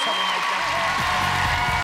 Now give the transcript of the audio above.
trouble.